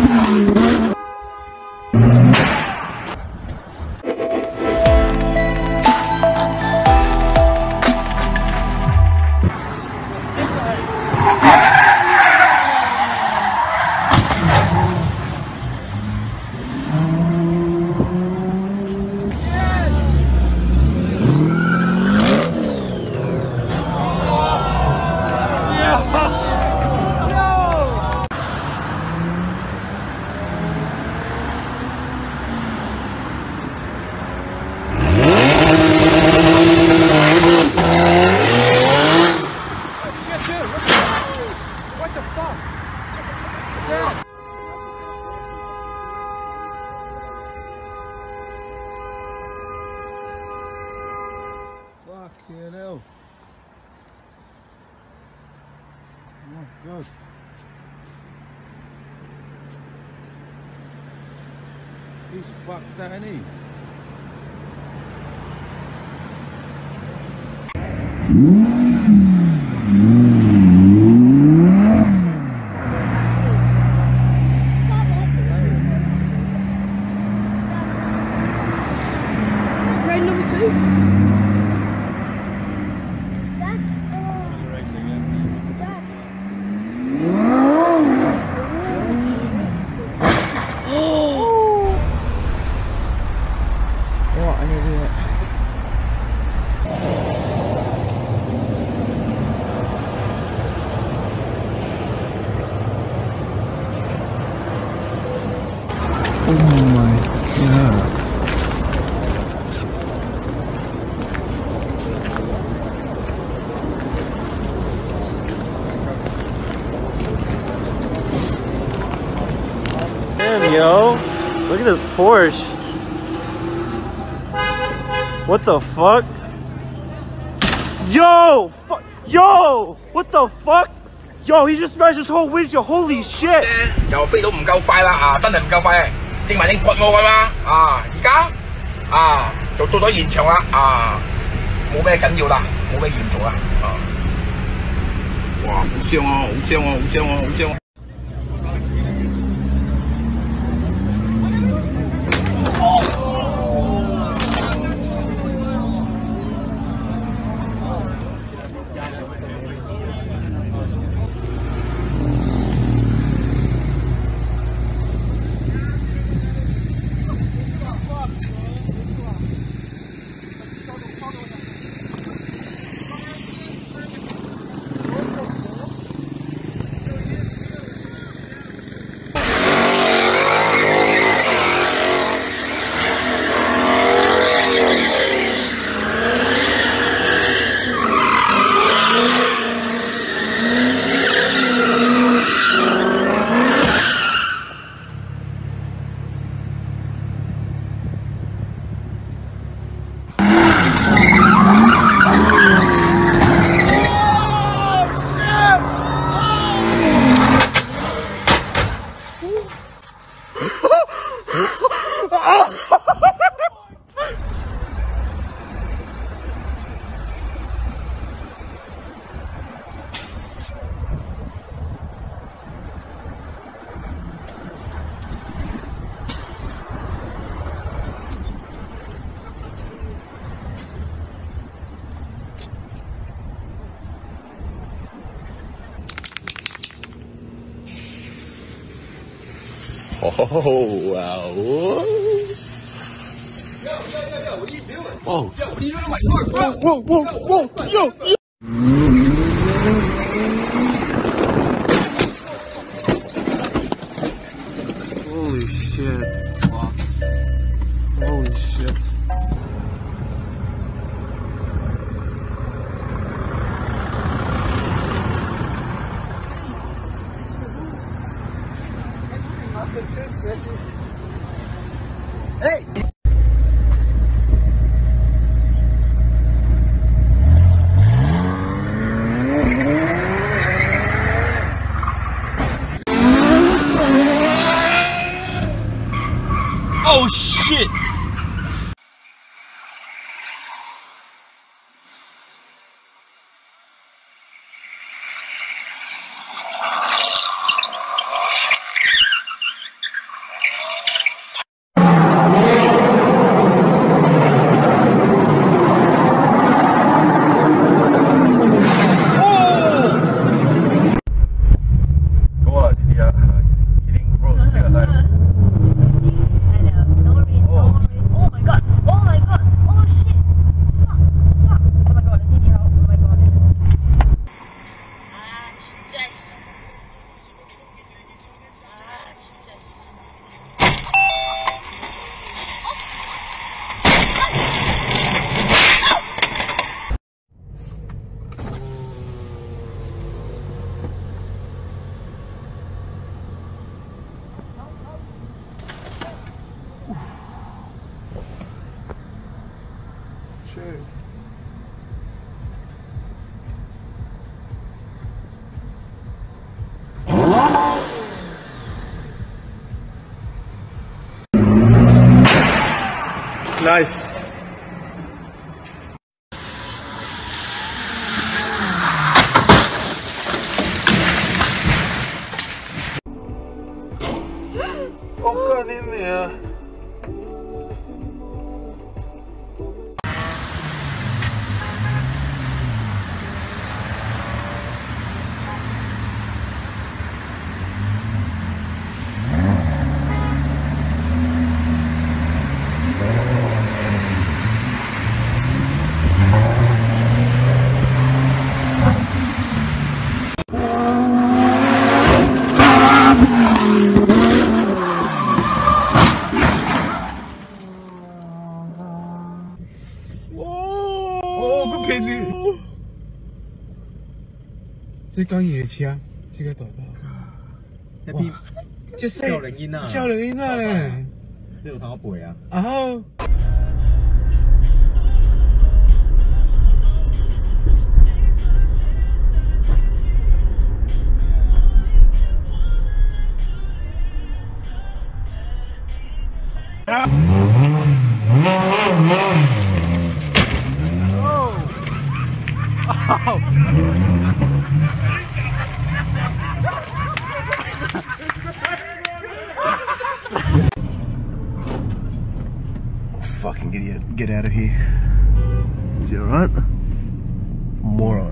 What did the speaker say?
Fucking hell. He's fucked that, ain't he? Road number two. yo. Look at this Porsche. What the fuck? Yo! Fu- Yo! What the fuck? Yo, he just smashed his whole windshield. Holy shit! 又飞到唔够快啦啊！真系唔够快，正埋你掘我㗎嘛啊！而家啊就到咗现场啦啊，冇咩紧要啦，冇咩严重啦啊！哇！好伤啊！好伤啊！好伤啊！好伤啊！ Oh, wow. Oh. Yo, yo, yo, what are you doing to my car, bro? Whoa, whoa, whoa, whoa, yo, yo. Holy shit. Oh shit! Nice. 这刚野车，这个大巴，哇，这笑脸音啊，笑脸音啊嘞，这有啥好背啊？啊。好。Idiot. Get out of here. Is you alright? Moron.